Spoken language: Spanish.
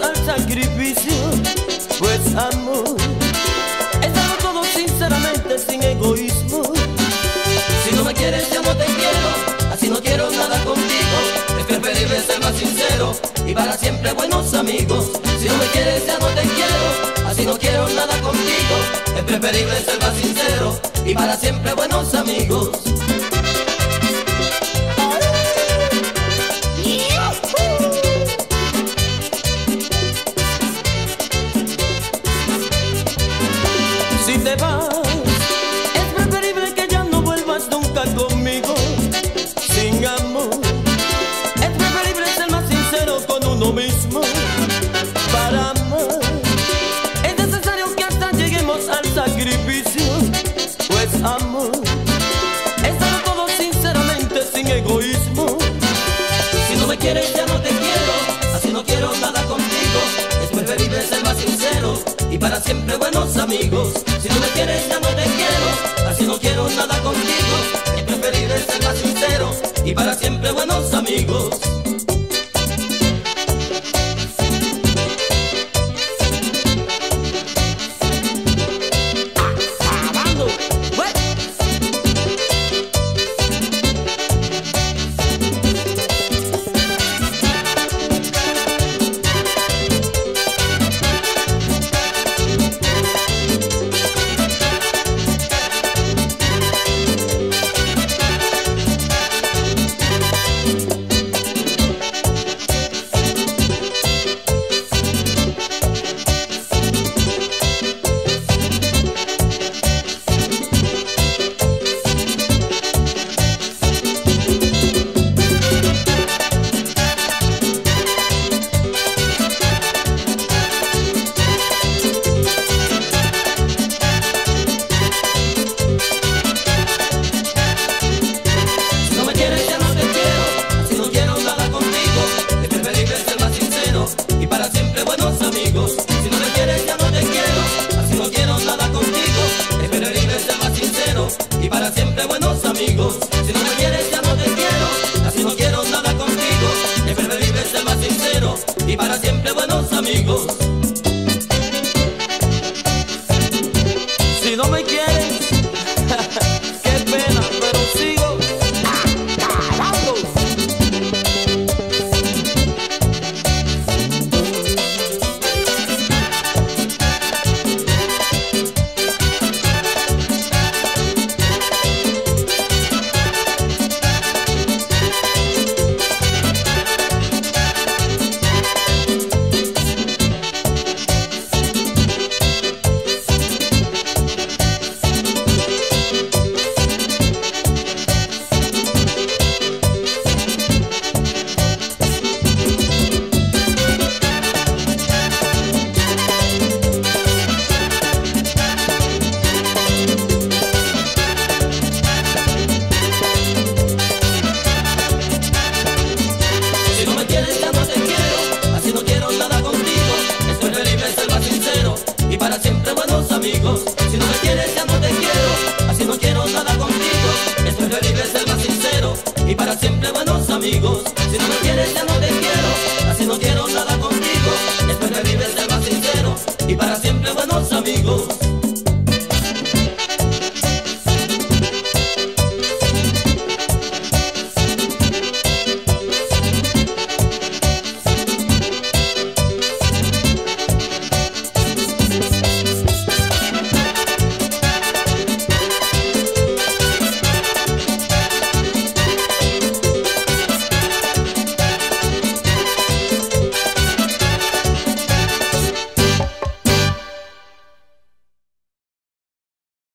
al sacrificio, pues amor, es dado todo sinceramente, sin egoísmo. Si no me quieres, ya no te quiero, así no quiero nada contigo. Es preferible ser más sincero y para siempre buenos amigos. Si no me quieres, ya no te quiero, así no quiero nada contigo. Es preferible ser más sincero y para siempre buenos amigos. buenos amigos. Si no me quieres, ya no te quiero. Así no quiero nada contigo. Es preferible ser más sincero y para siempre buenos amigos. buenos amigos. Si no me quieres, ya no te quiero. Así no quiero nada contigo. Espero el inglés sea más sincero y para siempre buenos amigos. Si no me quieres, ya no te quiero. Así no quiero nada contigo. Espero el inglés sea más sincero y para siempre buenos amigos. Si no me quieres, amigos.